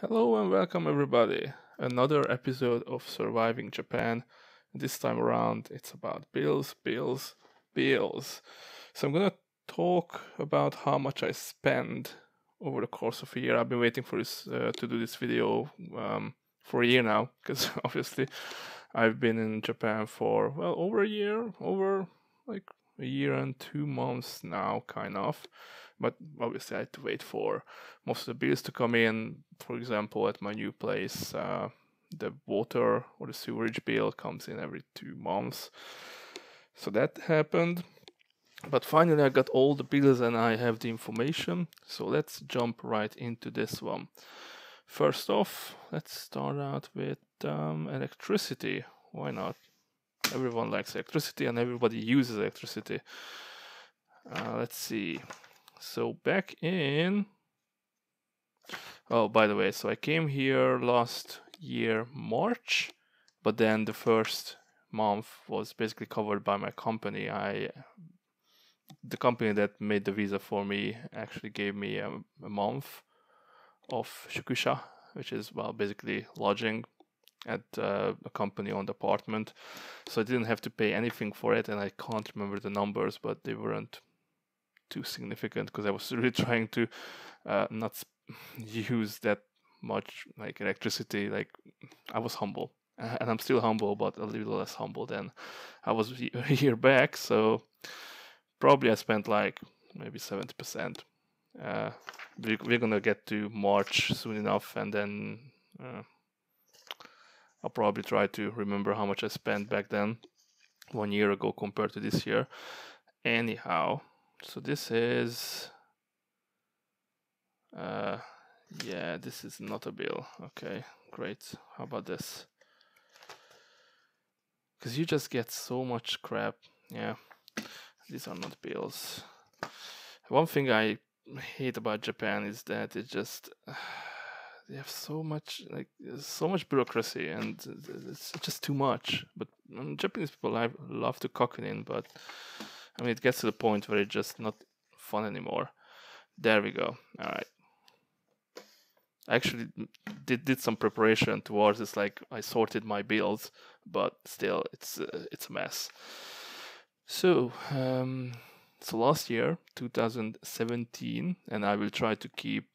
Hello and welcome everybody. Another episode of Surviving Japan. This time around it's about bills, bills, bills. So I'm gonna talk about how much I spend over the course of a year. I've been waiting for this uh, to do this video um, for a year now because obviously I've been in Japan for well over a year, over like a year and two months now, kind of. But obviously, I had to wait for most of the bills to come in. For example, at my new place, uh, the water or the sewerage bill comes in every two months. So that happened. But finally, I got all the bills and I have the information. So let's jump right into this one. First off, let's start out with um, electricity. Why not? Everyone likes electricity and everybody uses electricity. Uh, let's see. So back in. Oh, by the way, so I came here last year, March, but then the first month was basically covered by my company. I the company that made the visa for me actually gave me a, a month of shukusha, which is well basically lodging at uh, a company owned apartment. So I didn't have to pay anything for it, and I can't remember the numbers, but they weren't too significant because I was really trying to uh, not use that much like electricity. Like I was humble, and I'm still humble, but a little less humble than I was a year back. So probably I spent like maybe seventy percent. Uh, we're gonna get to March soon enough, and then uh, I'll probably try to remember how much I spent back then, one year ago compared to this year. Anyhow, so this is, uh, yeah, this is not a bill. Okay, great. How about this? Because you just get so much crap. Yeah, these are not bills. One thing I hate about Japan is that it just they have so much like so much bureaucracy and it's just too much. But um, Japanese people I love to cock it in, but I mean, it gets to the point where it's just not fun anymore. There we go. All right. I actually did did some preparation towards this. Like I sorted my bills, but still, it's uh, it's a mess. So, um, so last year, 2017, and I will try to keep.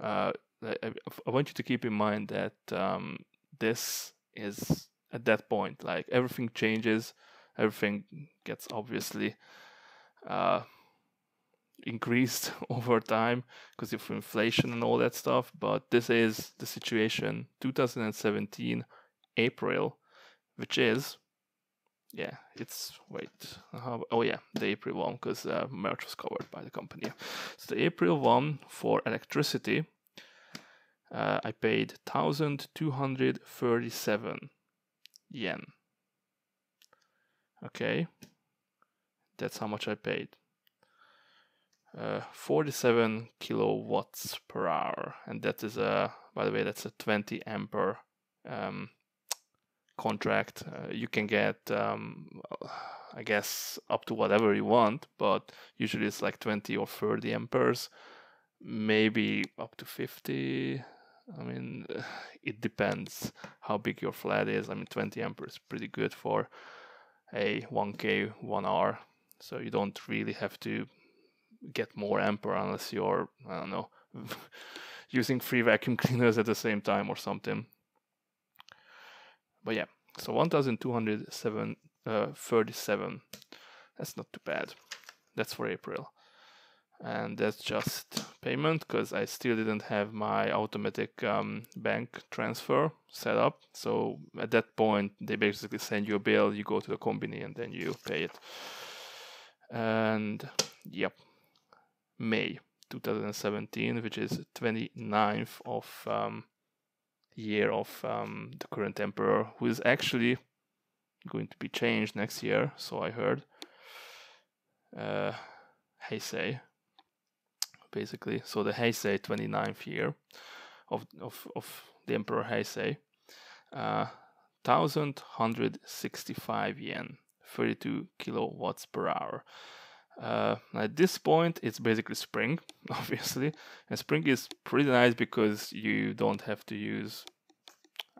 Uh, I, I want you to keep in mind that um, this is at that point. Like everything changes everything gets obviously uh, increased over time because of inflation and all that stuff. But this is the situation 2017 April, which is yeah, it's wait. oh yeah, the April one because uh, March was covered by the company. So the April one for electricity, uh, I paid thousand two hundred thirty-seven yen. Okay, that's how much I paid. Uh, 47 kilowatts per hour, and that is a, by the way, that's a 20 ampere um, contract. Uh, you can get, um, I guess, up to whatever you want, but usually it's like 20 or 30 amperes, maybe up to 50. I mean, it depends how big your flat is. I mean, 20 amperes is pretty good for a 1K 1R. So you don't really have to get more ampere unless you're, I don't know, using free vacuum cleaners at the same time or something. But yeah, so 1237 uh, 37. That's not too bad. That's for April and that's just payment because I still didn't have my automatic um, bank transfer set up. So at that point, they basically send you a bill, you go to the company, and then you pay it. And yep, May 2017, which is 29th of um, year of um, the current emperor, who is actually going to be changed next year. So I heard. Uh, Heisei basically. So the Heisei 29th year of, of, of the Emperor Heisei, uh, 1165 yen, 32 kilowatts per hour. Uh, at this point, it's basically spring, obviously, and spring is pretty nice because you don't have to use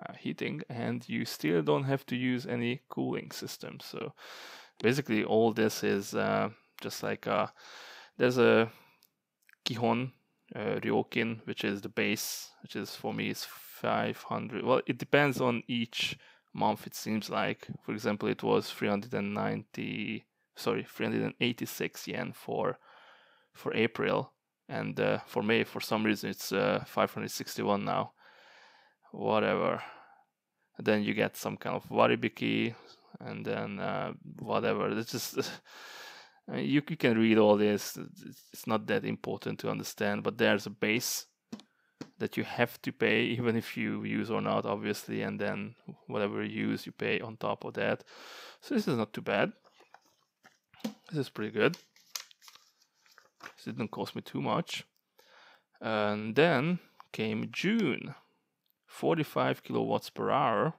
uh, heating and you still don't have to use any cooling system. So basically, all this is uh, just like uh, there's a Kihon uh, Ryokin, which is the base, which is for me is 500. Well, it depends on each month. It seems like, for example, it was 390, sorry, 386 yen for for April, and uh, for May, for some reason, it's uh, 561 now. Whatever. Then you get some kind of waribiki, and then uh, whatever. It's just. Mean, you, you can read all this. Uh, it's not that important to understand, but there's a base that you have to pay, even if you use or not, obviously, and then whatever you use, you pay on top of that. So this is not too bad. This is pretty good. This didn't cost me too much. And then came June, 45 kilowatts per hour.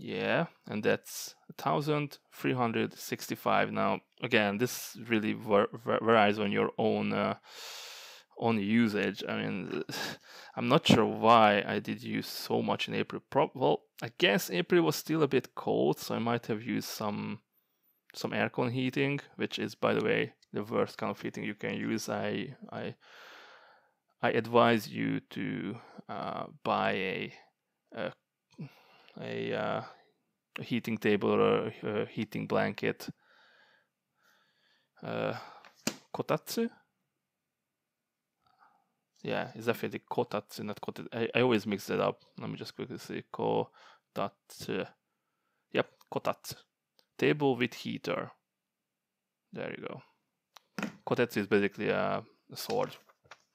Yeah, and that's 1365. Now, again, this really varies on your own uh, own usage. I mean, I'm not sure why I did use so much in April. Pro- well, I guess April was still a bit cold, so I might have used some some aircon heating, which is, by the way, the worst kind of heating you can use. I I I advise you to uh, buy a, a a, uh, heating table or a, a heating blanket. Uh, kotatsu? Yeah, it's definitely kotatsu, not kotatsu. I, I always mix that up. Let me just quickly see. Kotatsu. Yep, kotatsu. Table with heater. There you go. Kotetsu is basically a, a sword,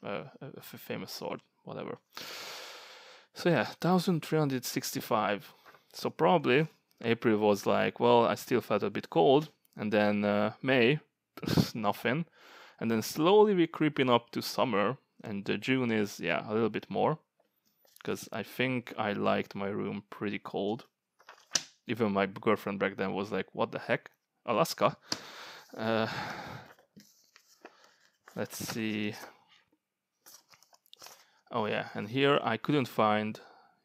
a famous sword, whatever. So yeah, 1365. So probably April was like, well, I still felt a bit cold. And then uh, May, nothing. And then slowly we're creeping up to summer. And uh, June is, yeah, a little bit more. Because I think I liked my room pretty cold. Even my girlfriend back then was like, what the heck? Alaska? Uh, let's see. Oh yeah, and here I couldn't find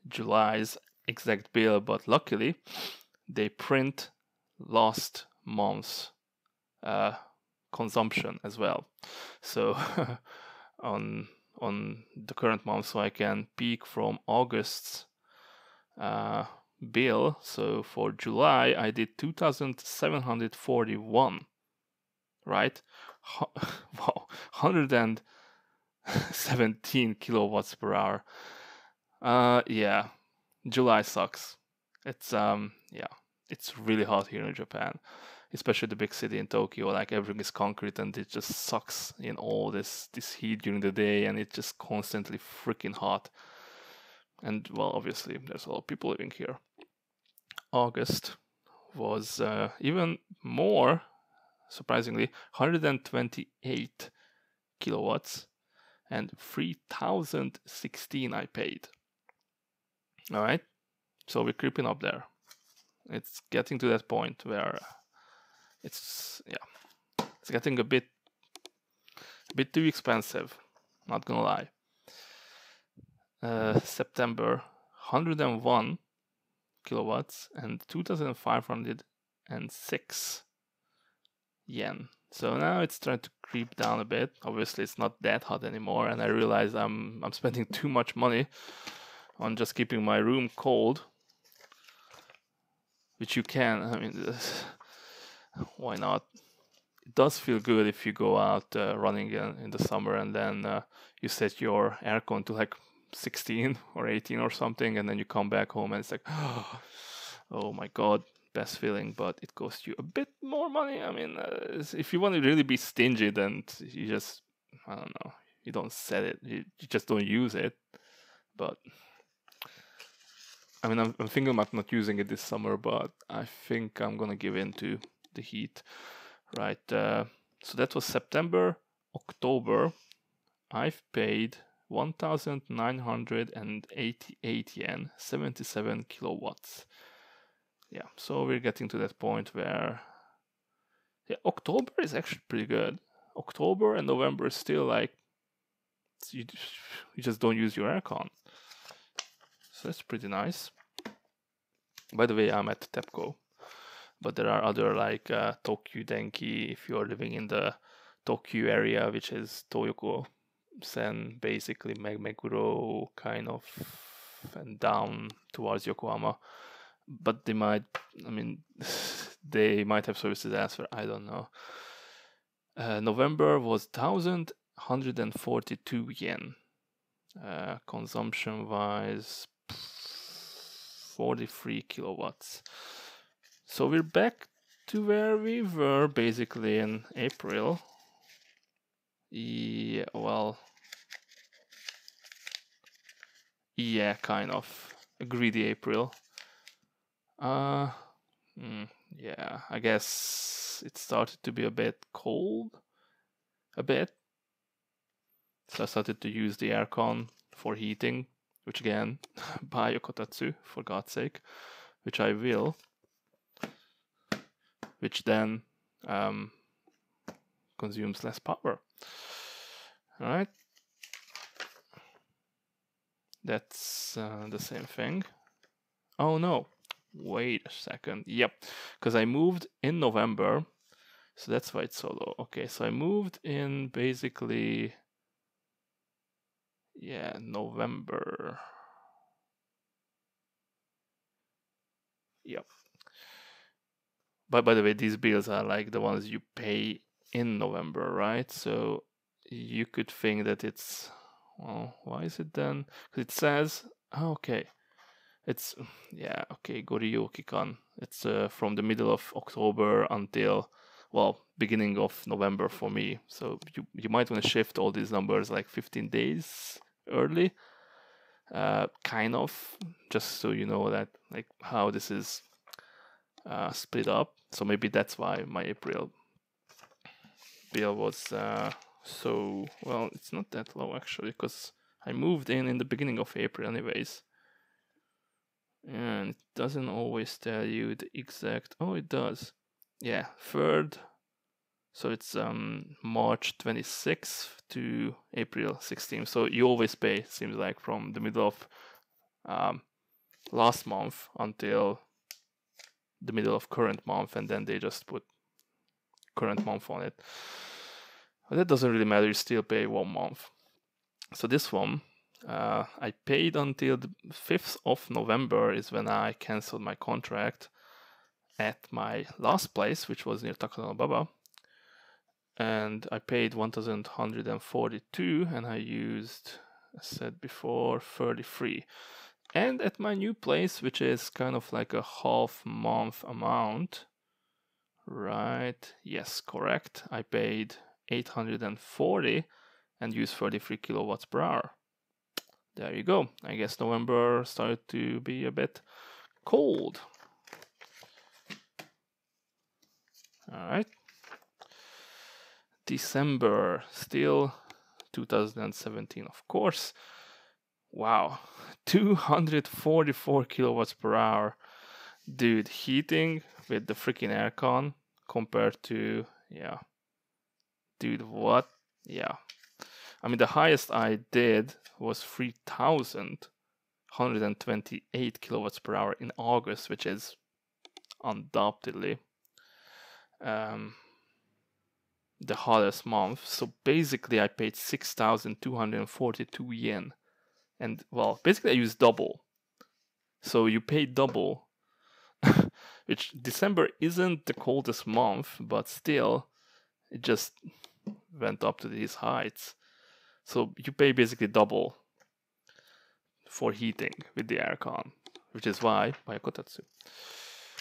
July's exact bill, but luckily they print last month's uh, consumption as well. So on on the current month, so I can peek from August's uh, bill. So for July, I did 2,741, right? wow, 100 and 17 kilowatts per hour. Uh, yeah, July sucks. It's um, yeah, it's really hot here in Japan, especially the big city in Tokyo. Like everything is concrete and it just sucks in all this this heat during the day, and it's just constantly freaking hot. And well, obviously, there's a lot of people living here. August was uh, even more surprisingly 128 kilowatts and 3016 I paid. All right, so we're creeping up there. It's getting to that point where it's yeah, it's getting a bit a bit too expensive. Not gonna lie. Uh, September 101 kilowatts and 2506 yen so now it's trying to creep down a bit. Obviously, it's not that hot anymore, and I realize I'm I'm spending too much money on just keeping my room cold, which you can. I mean, why not? It does feel good if you go out uh, running in, in, the summer and then uh, you set your aircon to like 16 or 18 or something, and then you come back home and it's like, oh my god, best feeling, but it costs you a bit more money. I mean, uh, if you want to really be stingy, then you just, I don't know, you don't set it, you, you just don't use it. But I mean, I'm, I'm, thinking about not using it this summer, but I think I'm gonna give in to the heat, right? Uh, so that was September, October. I've paid 1,988 yen, 77 kilowatts yeah so we're getting to that point where Yeah, October is actually pretty good. October and November is still like you, you just don't use your aircon. So that's pretty nice. By the way, I'm at TEPCO, but there are other like uh, Tokyu Denki if you're living in the Tokyo area, which is Toyoko Sen, basically Meguro kind of, and down towards Yokohama. But they might, I mean, they might have services elsewhere. I don't know. Uh, November was 1,142 yen. Uh, consumption wise, 43 kilowatts. So we're back to where we were basically in April. Yeah, well, yeah, kind of a greedy April. Uh, mm, yeah, I guess it started to be a bit cold, a bit. So I started to use the aircon for heating which again, buy a Kotatsu, for God's sake, which I will, which then um, consumes less power. Alright. That's uh, the same thing. Oh no, wait a second. Yep, because I moved in November, so that's why it's so low. Okay, so I moved in basically yeah, November. Yep. But by the way, these bills are like the ones you pay in November, right? So you could think that it's well, why is it then? Because it says, oh, okay, it's yeah, okay, Goryoki-kan. It's uh, from the middle of October until well, beginning of November for me. So you you might want to shift all these numbers like 15 days early uh, kind of just so you know that like how this is uh, split up so maybe that's why my April bill was uh, so well it's not that low actually because I moved in in the beginning of April anyways and it doesn't always tell you the exact oh it does yeah third so it's um, March 26th to April 16th. So you always pay, seems like, from the middle of um, last month until the middle of current month, and then they just put current month on it. But that doesn't really matter, you still pay one month. So this one, uh, I paid until the 5th of November is when I cancelled my contract at my last place, which was near Takanobaba and I paid 1142 and I used I said before 33 and at my new place which is kind of like a half month amount right? Yes correct. I paid 840 and used 33 kilowatts per hour there you go I guess November started to be a bit cold all right December, still 2017, of course. Wow, 244 kilowatts per hour. Dude, heating with the freaking aircon compared to, yeah. Dude, what? Yeah. I mean, the highest I did was 3,128 kilowatts per hour in August, which is undoubtedly um, the hottest month. So basically, I paid 6,242 yen. And well, basically, I used double. So you pay double, which December isn't the coldest month, but still, it just went up to these heights. So you pay basically double for heating with the aircon, which is why buy kotatsu.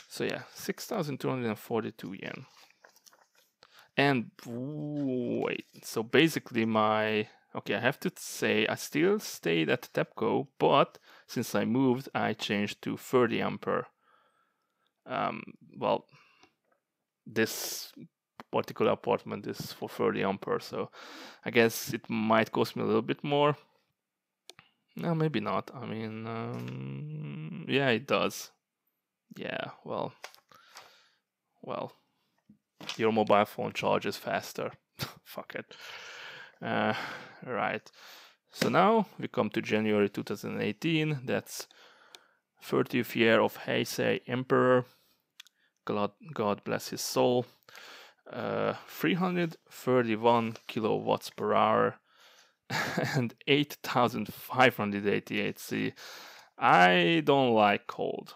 So yeah, 6,242 yen. And wait, so basically my okay, I have to say I still stayed at TEPCO, but since I moved, I changed to 30 ampere. Um, well, this particular apartment is for 30 ampere, so I guess it might cost me a little bit more. No, maybe not. I mean, um, yeah, it does. Yeah, well, well, your mobile phone charges faster. Fuck it. Uh, right. So now we come to January 2018. That's 30th year of Heisei Emperor. God, God bless his soul. Uh, 331 kilowatts per hour and 8588 C. I don't like cold.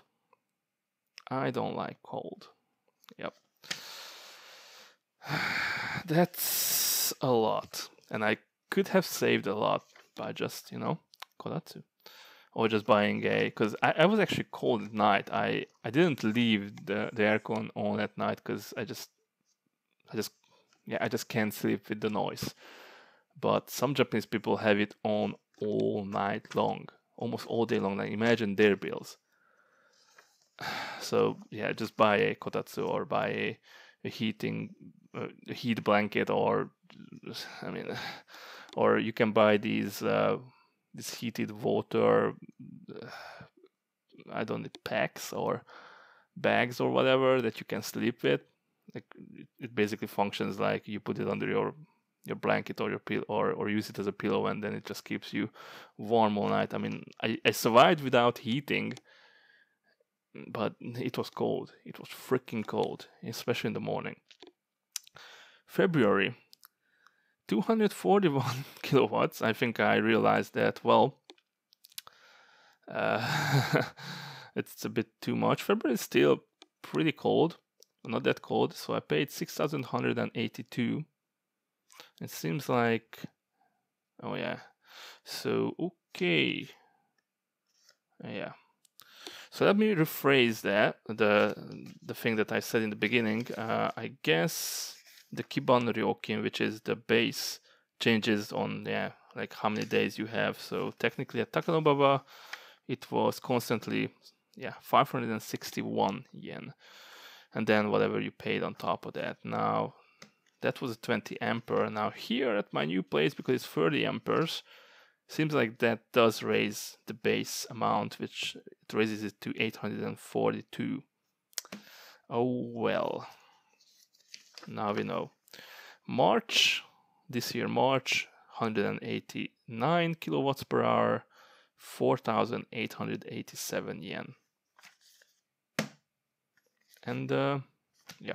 I don't like cold. Yep. That's a lot. And I could have saved a lot by just, you know, Kotatsu. Or just buying a, because I, I was actually cold at night. I, I didn't leave the, the aircon on at night because I just, I just, yeah, I just can't sleep with the noise. But some Japanese people have it on all night long, almost all day long. Like imagine their bills. So yeah, just buy a kotatsu or buy a, a heating uh, a heat blanket or I mean, or you can buy these uh, this heated water. I don't need packs or bags or whatever that you can sleep with. Like it basically functions like you put it under your your blanket or your pillow or, or use it as a pillow and then it just keeps you warm all night. I mean, I, I survived without heating, but it was cold. It was freaking cold, especially in the morning. February, 241 kilowatts. I think I realized that, well, uh, it's a bit too much. February is still pretty cold, not that cold, so I paid 6,182 it seems like, oh yeah. So, okay. Yeah. So let me rephrase that, the the thing that I said in the beginning. Uh, I guess the Kihon Ryokin, which is the base, changes on, yeah, like how many days you have. So technically at Takanobaba, it was constantly, yeah, 561 yen. And then whatever you paid on top of that. Now, that was a 20 ampere. Now here at my new place, because it's 30 amperes, seems like that does raise the base amount, which it raises it to 842. Oh well. Now we know. March, this year March, 189 kilowatts per hour, 4,887 yen. And uh, yeah,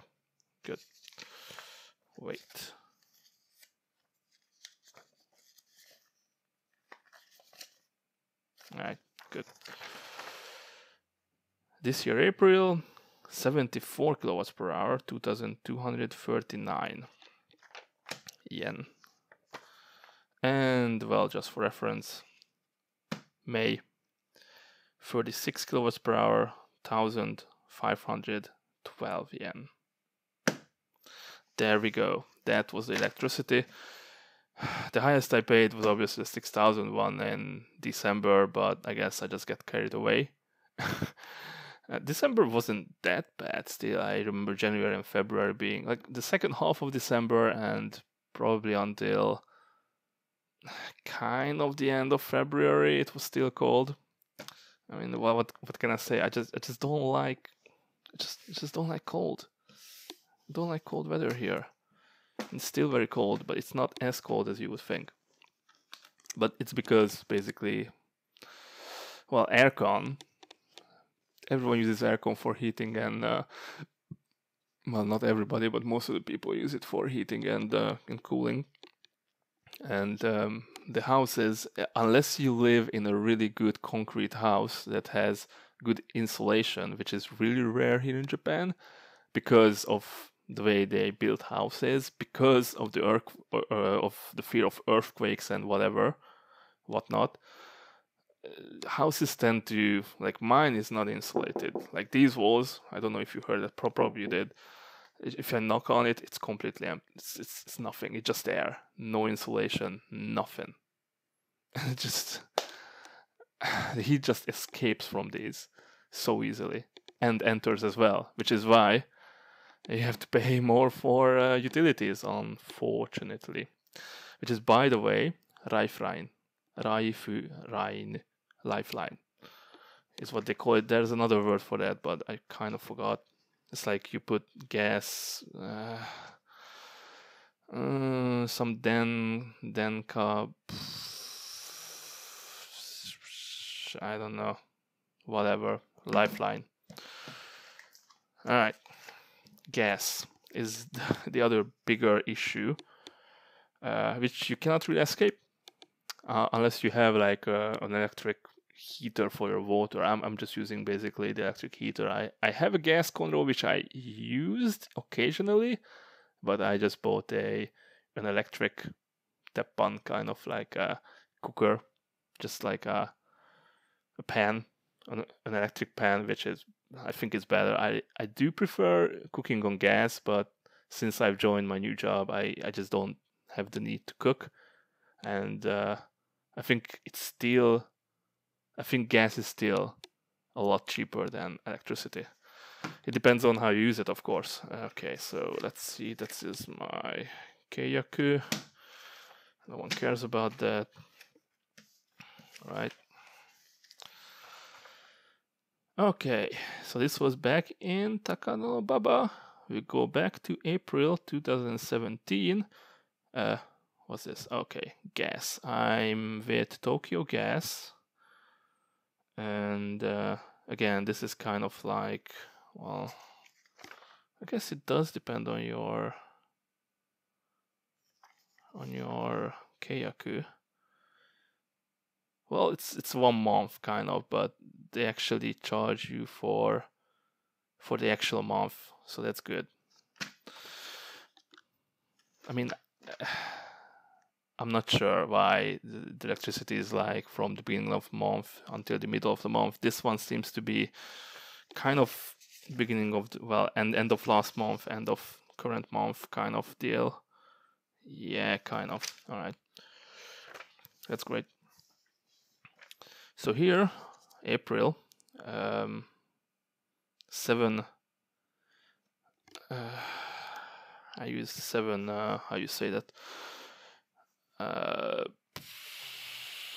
good. Wait. Alright, good. This year, April, 74 kilowatts per hour, 2239 yen. And well, just for reference, May, 36 kilowatts per hour, 1512 yen. There we go. That was the electricity. The highest I paid was obviously the 6000 one in December, but I guess I just got carried away. uh, December wasn't that bad still. I remember January and February being like the second half of December and probably until kind of the end of February it was still cold. I mean what what, what can I say? I just I just don't like Just just don't like cold don't like cold weather here. It's still very cold, but it's not as cold as you would think. But it's because basically, well, aircon. Everyone uses aircon for heating and, uh, well, not everybody, but most of the people use it for heating and uh, and cooling. And um, the houses, unless you live in a really good concrete house that has good insulation, which is really rare here in Japan, because of the way they build houses because of the earth uh, of the fear of earthquakes and whatever whatnot. Uh, houses tend to like mine is not insulated. Like these walls i don't know if you heard that probably you did. If I knock on it it's completely empty. It's, it's, it's nothing. It's just air. No insulation nothing. Just heat just escapes from these so easily and enters as well which is why you have to pay more for uh, utilities, unfortunately. Which is, by the way, Lifeline. Raifu Rain Lifeline is what they call it. There's another word for that, but I kind of forgot. it's like you put gas, uh, uh, some den Denka. I don't know, whatever lifeline. All right, gas is the other bigger issue, uh, which you cannot really escape uh, unless you have like uh, an electric heater for your water. I'm, I'm just using basically the electric heater. I, I have a gas conro which I used occasionally, but I just bought a an electric teppan kind of like a cooker, just like a a pan, an, electric pan, which is I think is better. I, I do prefer cooking on gas, but since I've joined my new job, I, I just don't have the need to cook. And uh, I think it's still, I think gas is still a lot cheaper than electricity. It depends on how you use it, of course. Okay, so let's see. That is is my Keiyaku. No one cares about that. All right. Okay, so this was back in Takano Baba. We go back to April 2017. Uh, what's this? Okay, gas. I'm with Tokyo Gas. And uh, again, this is kind of like, well, I guess it does depend on your on your Keiyaku. Well, it's it's one month kind of, but they actually charge you for for the actual month, so that's good. I mean, I'm not sure why the electricity is like from the beginning of the month until the middle of the month. This one seems to be kind of beginning of the, well, and end of last month, end of current month kind of deal. Yeah, kind of. All right, that's great. So here, April, um, seven. Uh, I use seven. Uh, how you say that? Uh,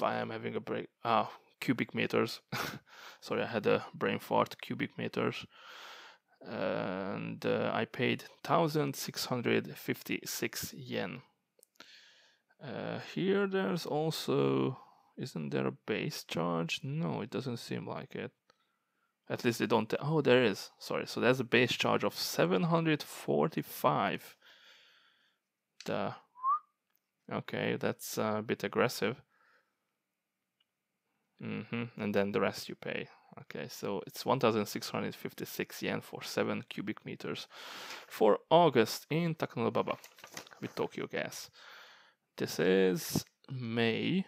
I am having a break. Ah, cubic meters. Sorry, I had a brain fart. Cubic meters, and uh, I paid thousand six hundred fifty-six yen. Uh, here, there's also isn't there a base charge? No, it doesn't seem like it. At least they don't. oh, there is. Sorry. So there's a base charge of 745. The okay, that's a bit aggressive. Mm-hmm. And then the rest you pay. Okay, so it's 1,656 yen for 7 cubic meters for August in Takanobaba with Tokyo Gas. This is May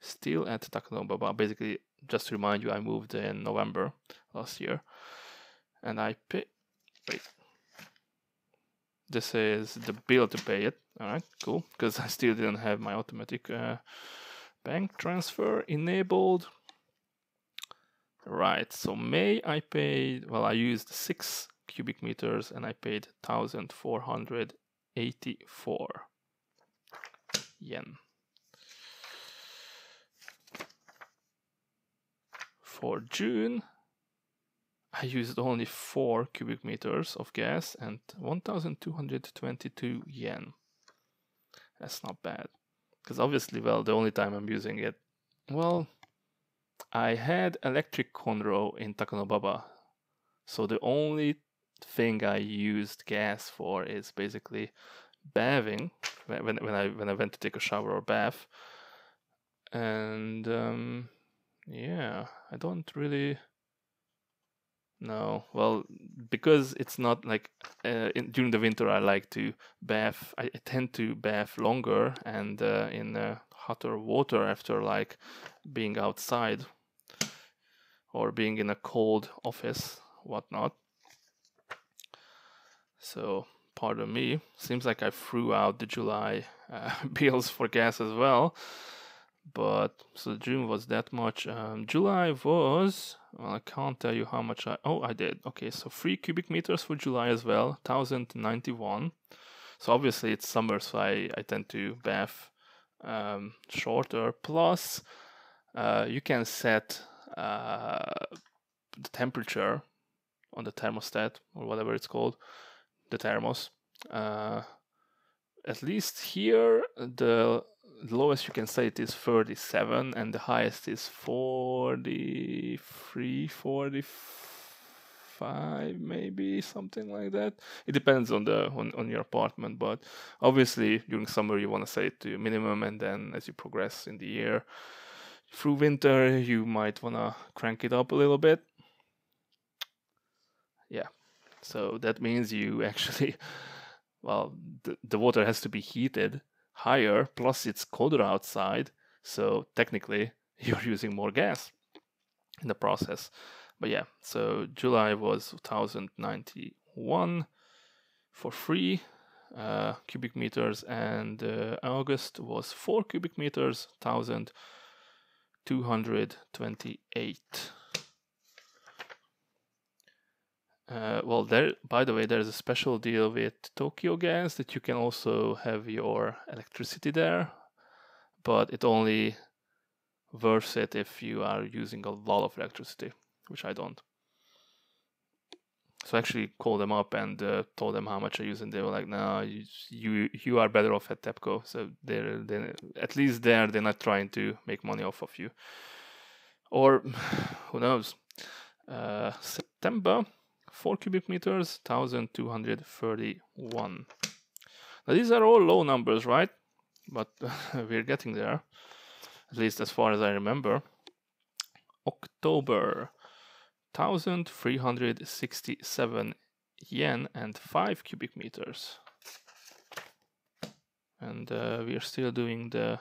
still at Takanobaba. Basically, just to remind you, I moved in November last year, and I pay. Wait, this is the bill to pay it. All right, cool. Because I still didn't have my automatic uh, bank transfer enabled. Right. So May I paid. Well, I used six cubic meters, and I paid thousand four hundred eighty-four yen. For June, I used only 4 cubic meters of gas and 1222 yen. That's not bad. Because obviously, well, the only time I'm using it, well, I had electric conro in Takanobaba. So the only thing I used gas for is basically bathing when, when I when I went to take a shower or bath. And um, yeah, I don't really know. Well, because it's not like uh, in, during the winter, I like to bath. I, I tend to bath longer and uh, in uh, hotter water after like being outside or being in a cold office, whatnot. So, pardon me. Seems like I threw out the July uh, bills for gas as well but so June was that much. Um, July was well, I can't tell you how much I. Oh, I did. Okay, so three cubic meters for July as well, thousand ninety one. So obviously it's summer, so I I tend to bath um, shorter. Plus, uh, you can set uh, the temperature on the thermostat or whatever it's called, the thermos. Uh, at least here, the lowest you can set it is 37 and the highest is 43, 45 maybe something like that. It depends on the on, on your apartment but obviously during summer you want to set it to minimum and then as you progress in the year through winter you might want to crank it up a little bit. Yeah so that means you actually well the, the water has to be heated higher plus it's colder outside so technically you're using more gas in the process. But yeah so july was 1091 for free uh, cubic meters and uh, august was 4 cubic meters 1228 uh, well, there. By the way, there's a special deal with Tokyo Gas that you can also have your electricity there, but it only worth it if you are using a lot of electricity, which I don't. So I actually called them up and uh, told them how much I use, and they were like, "No, you you, you are better off at TEPCO." So they're, they at least there they're not trying to make money off of you, or who knows. Uh, September 4 cubic meters, 1231. Now these are all low numbers, right? But we're getting there, at least as far as I remember. October, 1367 yen and 5 cubic meters. And uh, we are still doing the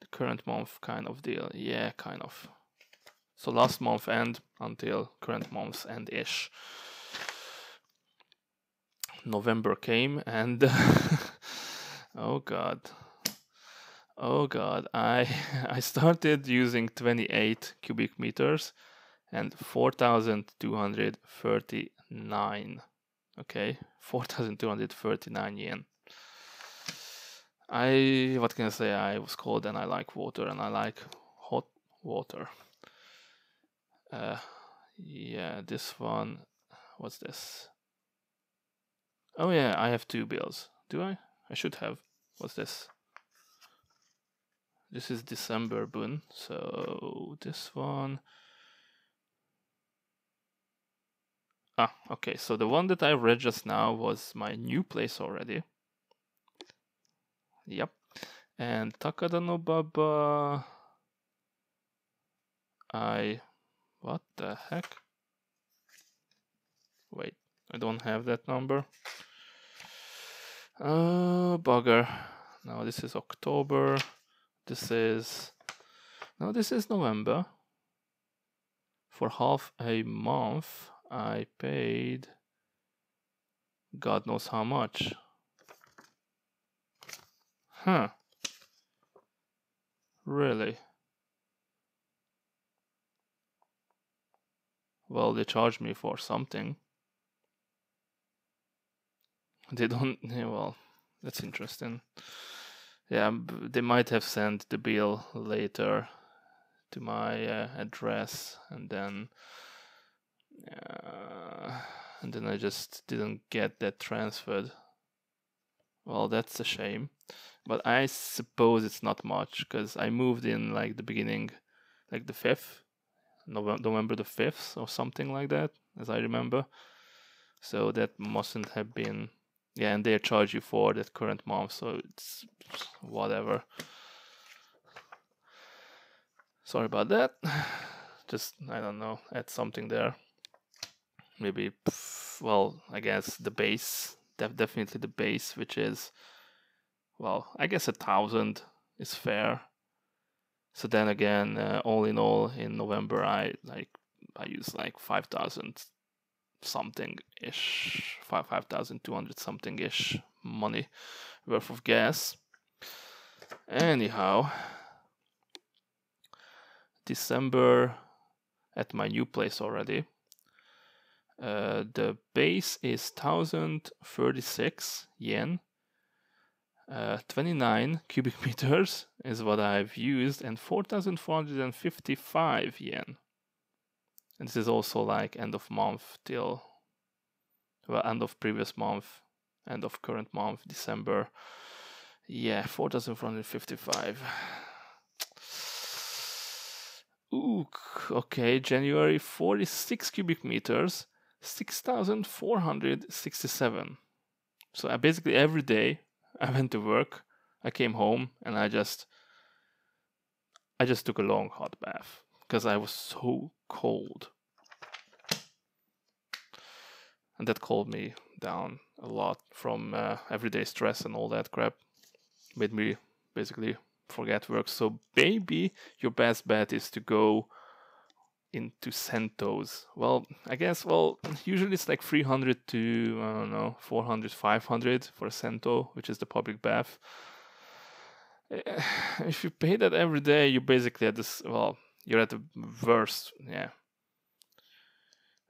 the current month kind of deal. Yeah, kind of. So last month end until current month's end ish. November came and oh god. Oh god, I I started using 28 cubic meters and 4239. Okay, 4239 yen. I what can I say? I was cold and I like water and I like hot water. Uh, yeah, this one. What's this? Oh yeah, I have two bills. Do I? I should have. What's this? This is December Boon. So this one. Ah, okay. So the one that I read just now was my new place already. Yep. And Takada no Baba. I what the heck? Wait, I don't have that number. Oh, bugger. Now this is October. This is... Now this is November. For half a month, I paid... God knows how much. Huh. Really? Well, they charge me for something. They don't, yeah, well, that's interesting. Yeah, they might have sent the bill later to my uh, address and then uh, and then I just didn't get that transferred. Well, that's a shame. But I suppose it's not much because I moved in like the beginning, like the 5th November the 5th or something like that, as I remember. So that mustn't have been, yeah, and they charge you for that current month, so it's whatever. Sorry about that. Just, I don't know, add something there. Maybe, well, I guess the base, def- definitely the base, which is, well, I guess a thousand is fair so then again, uh, all in all, in November, I like I use like five thousand something ish, five five thousand two hundred something ish money worth of gas. Anyhow, December at my new place already. Uh, the base is 1036 yen uh, 29 cubic meters is what I've used and 4,455 yen. and this is also like end of month till well end of previous month end of current month december yeah 4455 Ooh, okay, January 46 cubic meters, 6,467. So I basically every day I went to work, I came home, and I just I just took a long hot bath because I was so cold. And that calmed me down a lot from uh, everyday stress and all that crap. Made me basically forget work. So maybe your best bet is to go into sentos. Well, I guess, well, usually it's like 300 to, I don't know, 400, 500 for a sento, which is the public bath. If you pay that every day, you basically at this, well, you're at the worst, yeah,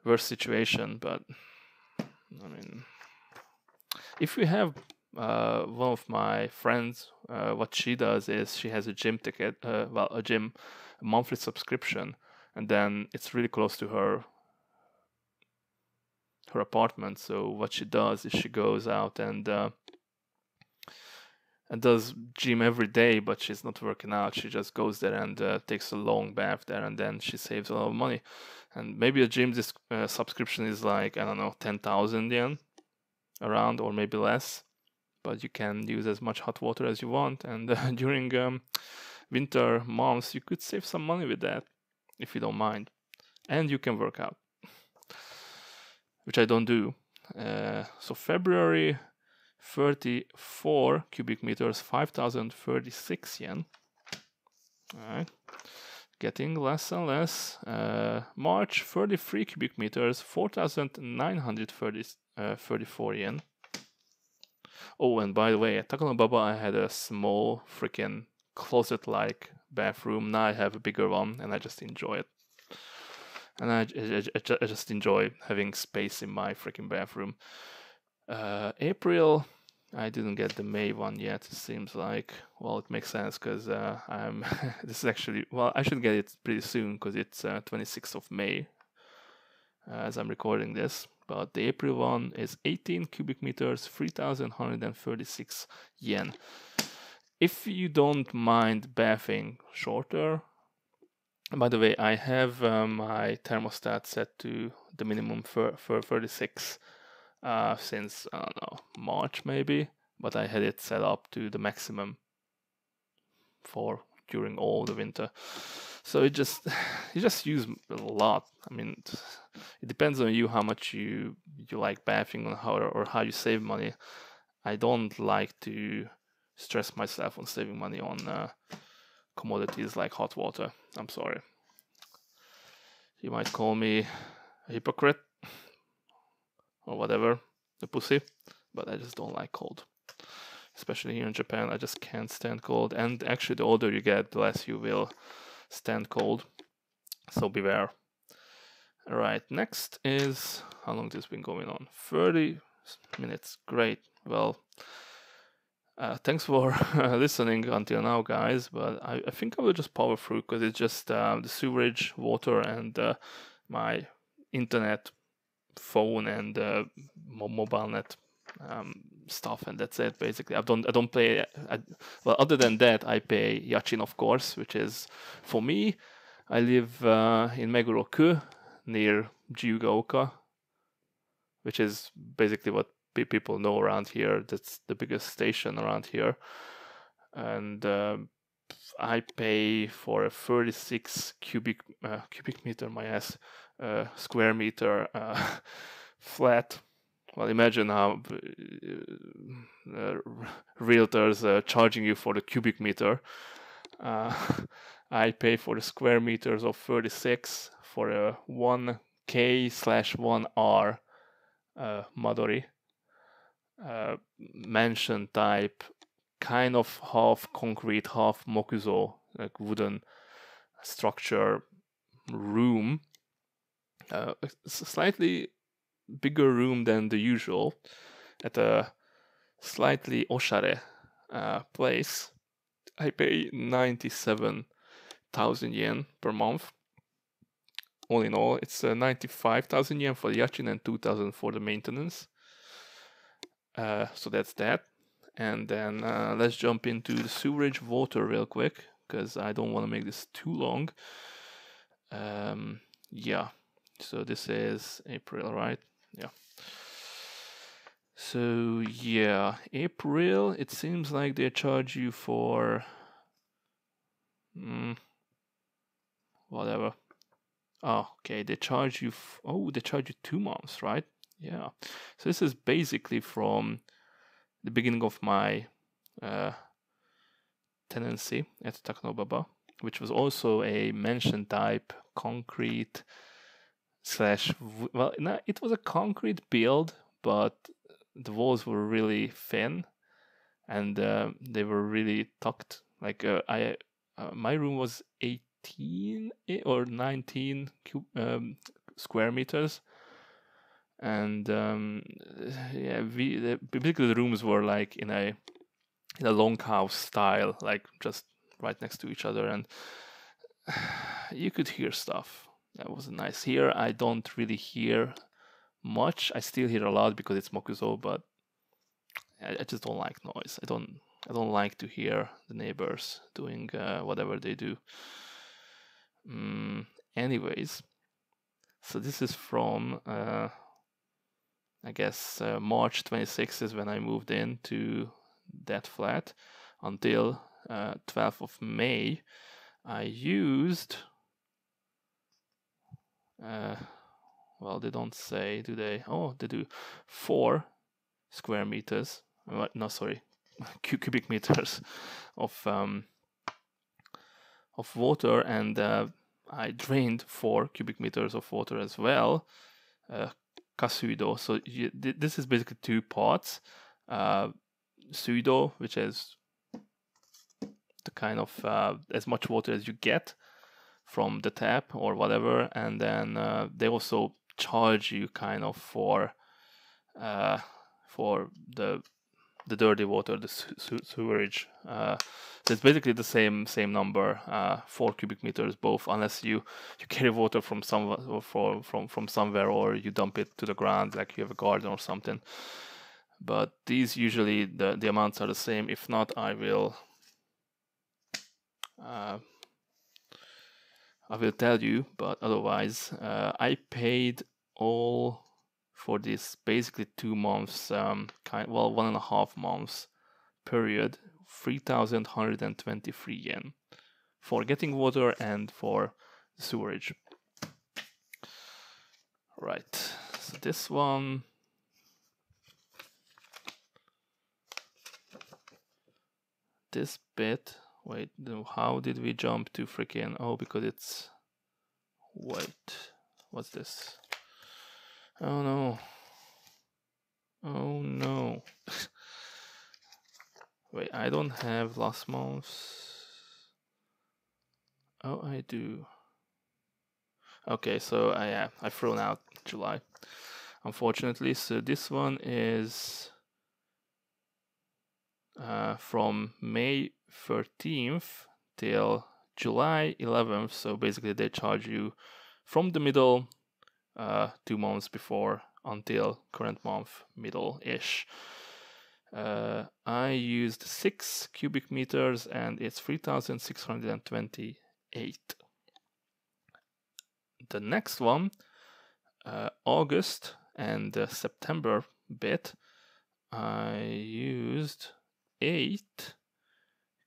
worst situation. But, I mean, if you have uh, one of my friends, uh, what she does is she has a gym ticket, uh, well, a gym monthly subscription, and then it's really close to her her apartment. So what she does is she goes out and uh, and does gym every day, but she's not working out. She just goes there and uh, takes a long bath there, and then she saves a lot of money. And maybe a gym uh, subscription is like I don't know ten thousand yen around, or maybe less but you can use as much hot water as you want. And uh, during um, winter months, you could save some money with that if you don't mind. And you can work out, which I don't do. Uh, so February 34 cubic meters, 5036 yen. All right. Getting less and less. Uh, March 33 cubic meters, 4934 uh, yen. Oh, and by the way, at Takanobaba, I had a small freaking closet-like bathroom. Now I have a bigger one, and I just enjoy it. And I, I, I just enjoy having space in my freaking bathroom. Uh, April, I didn't get the May one yet. It seems like well, it makes sense because uh, I'm. this is actually well, I should get it pretty soon because it's uh, 26th of May uh, as I'm recording this but the April one is 18 cubic meters, 3,136 yen. If you don't mind bathing shorter, by the way, I have uh, my thermostat set to the minimum for, for 36 uh, since, I don't know, March maybe, but I had it set up to the maximum for during all the winter. So it just you just use a lot. I mean, it depends on you how much you you like bathing or how or how you save money. I don't like to stress myself on saving money on uh, commodities like hot water. I'm sorry. You might call me a hypocrite or whatever, a pussy, but I just don't like cold. Especially here in Japan, I just can't stand cold. And actually, the older you get, the less you will stand cold. So beware. Alright, next is how long this been going on? 30 minutes. Great. Well, uh, thanks for listening until now, guys. But I, I, think I will just power through because it's just uh, the sewerage, water, and uh, my internet, phone, and uh, mobile net um, stuff, and that's it. Basically, I don't I don't pay. I, well, other than that, I pay Yachin, of course, which is for me. I live uh, in Meguro-ku near Jiyugaoka, which is basically what people know around here. That's the biggest station around here, and uh, I pay for a 36 cubic uh, cubic meter, my ass, uh, square meter uh, flat well, imagine how uh, uh, realtors are charging you for the cubic meter. Uh, I pay for the square meters of 36 for a 1K slash 1R uh, Madori uh, mansion type, kind of half concrete, half mokuzo, like wooden structure room. Uh, slightly bigger room than the usual at a slightly oshare uh, place. I pay 97,000 yen per month. all in all, it's uh, 95,000 yen for the Yachin and 2,000 for the maintenance. Uh, so that's that. And then uh, let's jump into the sewerage water real quick because I don't want to make this too long. Um, yeah, so this is April, right? Yeah. So yeah, April. It seems like they charge you for, mm, whatever. Oh, okay. They charge you. Oh, they charge you two months, right? Yeah. So this is basically from the beginning of my uh, tenancy at Taknobaba, which was also a mansion type concrete slash. Well, no, it was a concrete build, but the walls were really thin, and uh, they were really tucked. Like uh, I, uh, my room was 18 or 19 cube, um, square meters and um, yeah, we the, basically the rooms were like in a in a longhouse style, like just right next to each other, and you could hear stuff. That was nice. Here, I don't really hear much. I still hear a lot because it's Mokuzo, but I, I just don't like noise. I don't. I don't like to hear the neighbors doing uh, whatever they do. Mm, anyways, so this is from uh, I guess uh, March 26th is when I moved into that flat. Until uh, 12th of May, I used. Uh, well, they don't say, do they? Oh, they do. Four square meters. No, sorry, cubic meters of um, of water, and uh, I drained four cubic meters of water as well. Uh, Kasuido. So you, th- this is basically two parts. Uh, suido, which is the kind of uh, as much water as you get from the tap or whatever, and then uh, they also charge you kind of for uh, for the the dirty water, the sewerage. Uh, it's basically the same same number, uh, four cubic meters both, unless you you carry water from some from from from somewhere or you dump it to the ground, like you have a garden or something. But these usually the the amounts are the same. If not, I will. Uh, I will tell you, but otherwise, uh, I paid all for this basically two months, um, kind well one and a half months period, three thousand hundred and twenty three yen for getting water and for sewerage. Right, so this one. This bit, wait, how did we jump to freaking, oh, because it's, wait, what's this? Oh no. Oh no. Wait, I don't have last month's. Oh, I do. Okay, so I yeah, I've thrown out July, unfortunately. So this one is uh, from May 13th till July 11th. So basically, they charge you from the middle uh, two months before until current month middle ish. Uh, I used six cubic meters and it's 3628. The next one, uh, August and uh, September bit, I used eight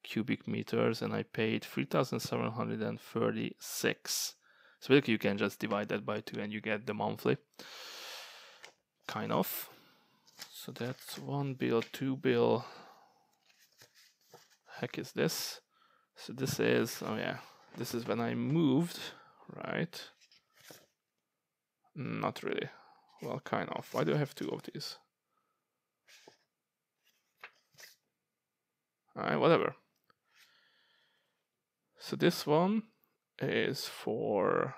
cubic meters and I paid 3736. So basically you can just divide that by two and you get the monthly. Kind of. So that's one bill, two bill. Heck is this? So this is, oh yeah, this is when I moved, right? Not really. Well, kind of. Why do I have two of these? Alright, whatever. So this one is for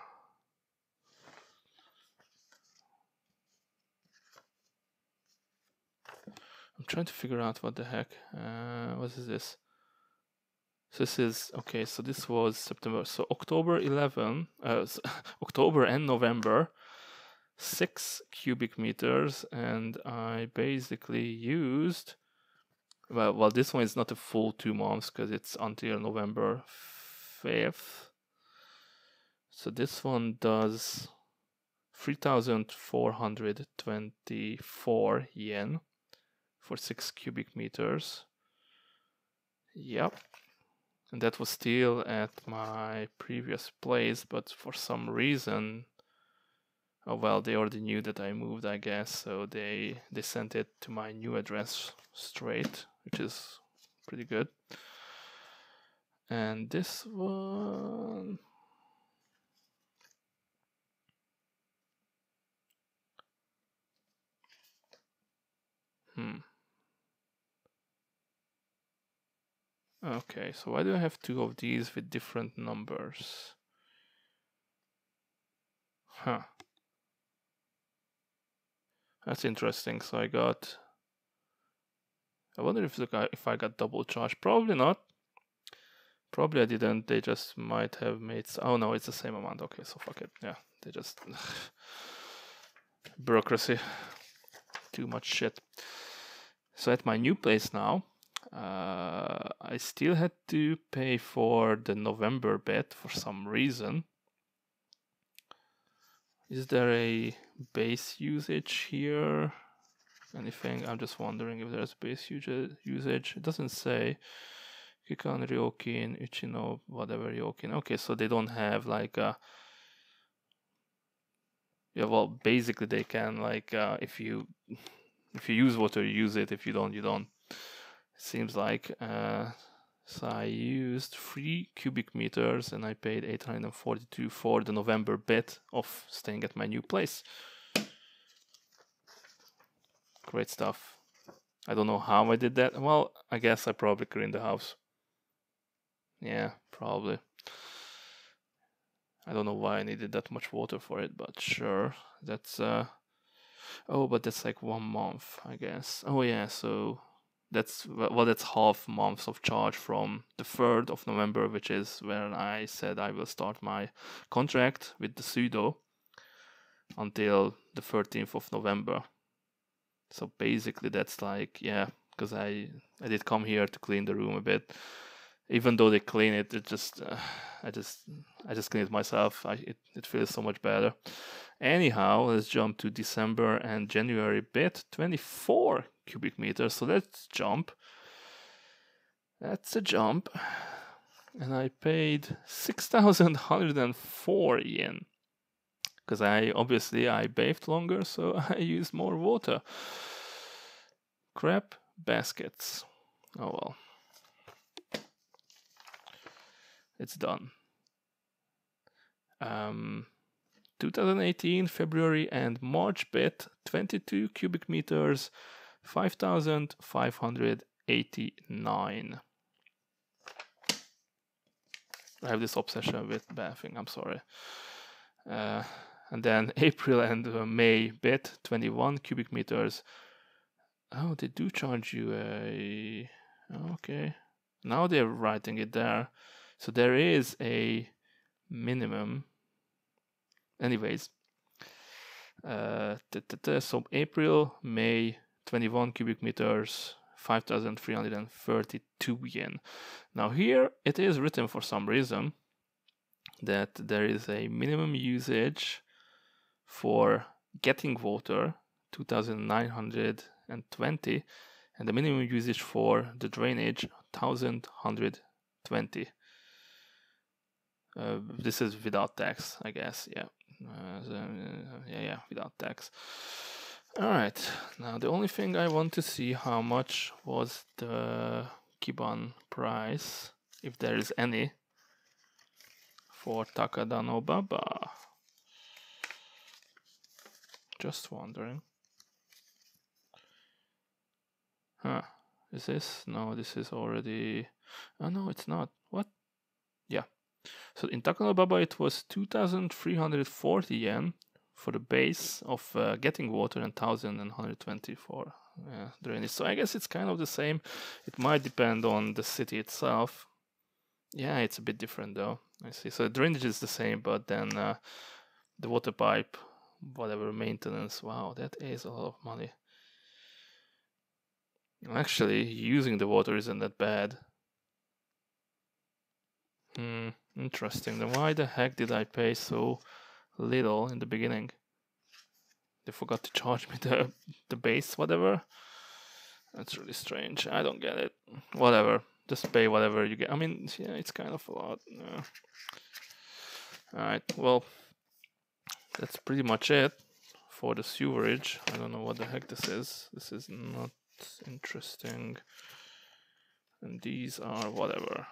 I'm trying to figure out what the heck. Uh, what is this? So this is okay. So this was September. So October 11, uh, October and November, six cubic meters, and I basically used. Well, well, this one is not a full two months because it's until November 5th. So this one does 3,424 yen for six cubic meters. Yep. And that was still at my previous place, but for some reason, oh well, they already knew that I moved, I guess, so they they sent it to my new address straight, which is pretty good. And this one, hmm. Okay, so why do I have two of these with different numbers? Huh. That's interesting. So I got. I wonder if the guy, if I got double charged. Probably not. Probably I didn't. They just might have made. Oh no, it's the same amount. Okay, so fuck it. Yeah, they just bureaucracy. Too much shit. So at my new place now, uh, I still had to pay for the November bet for some reason. Is there a base usage here? Anything? I'm just wondering if there's base usage. It doesn't say. Kikan, Ryokin, Uchino, whatever Ryokin. Okay, so they don't have like a. Yeah, well, basically they can like uh, if you if you use water, you use it. If you don't, you don't It seems like. Uh, so I used three cubic meters and I paid 842 for the November bit of staying at my new place. Great stuff. I don't know how I did that. Well, I guess I probably cleaned the house. Yeah, probably. I don't know why I needed that much water for it, but sure. That's uh oh, but that's like one month, I guess. Oh yeah, so that's well that's half months of charge from the 3rd of november which is when i said i will start my contract with the suido until the 13th of november so basically that's like yeah because i i did come here to clean the room a bit even though they clean it it just uh, i just i just clean it myself I, it, it feels so much better anyhow let's jump to december and january bit 24 cubic meters. So let's jump. That's a jump. And I paid 6,104 yen. Because I obviously I bathed longer, so I used more water. Crap baskets. Oh well. It's done. Um, 2018 February and March bit 22 cubic meters 5,589. I have this obsession with bathing, I'm sorry. Uh, and then April and uh, May bit 21 cubic meters. Oh, they do charge you a. Okay. Now they're writing it there. So there is a minimum. Anyways. Uh, so April, May, 21 cubic meters 5332 yen. Now here it is written for some reason that there is a minimum usage for getting water 2920 and the minimum usage for the drainage 1120 uh, this is without tax i guess yeah uh, so, uh, yeah yeah without tax Alright, now the only thing I want to see how much was the Kihon price, if there is any, for Takada no Baba. Just wondering. Huh, is this? No, this is already... Oh no, it's not. What? Yeah. So in Takada Baba it was 2340 yen for the base of uh, getting water and 1120 for uh, drainage. So I guess it's kind of the same. It might depend on the city itself. Yeah, it's a bit different though. I see. So drainage is the same, but then uh, the water pipe, whatever maintenance. Wow, that is a lot of money. Actually, using the water isn't that bad. Hmm, interesting. Then why the heck did I pay so little in the beginning? They forgot to charge me the the base, whatever. That's really strange. I don't get it. Whatever. Just pay whatever you get. I mean, yeah, it's kind of a lot. Yeah. Alright, well, that's pretty much it for the sewerage. I don't know what the heck this is. This is not interesting. And these are whatever.